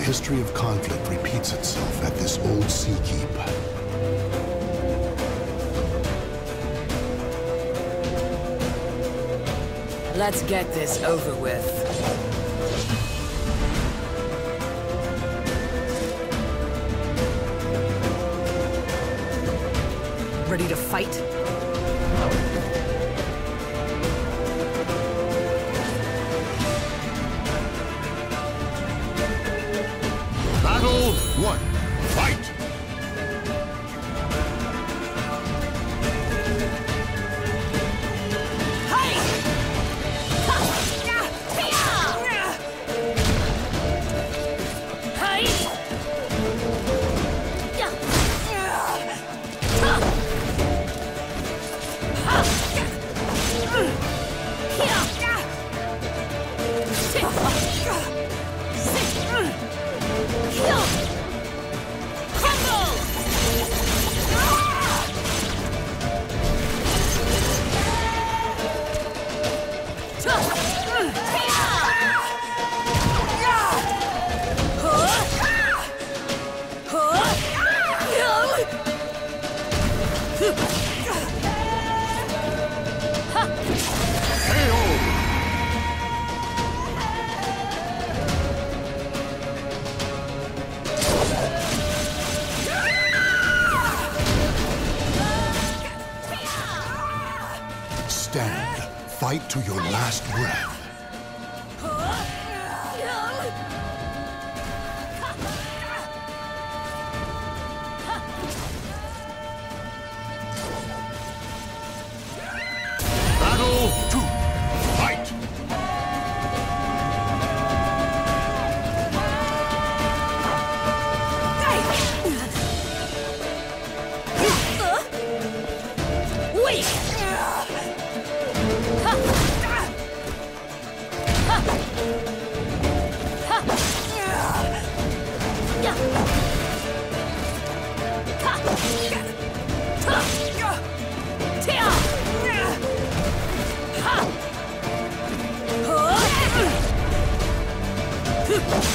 history of conflict repeats itself at this old sea keep. Let's get this over with. Ready to fight? Stand. Fight to your last breath. Huh!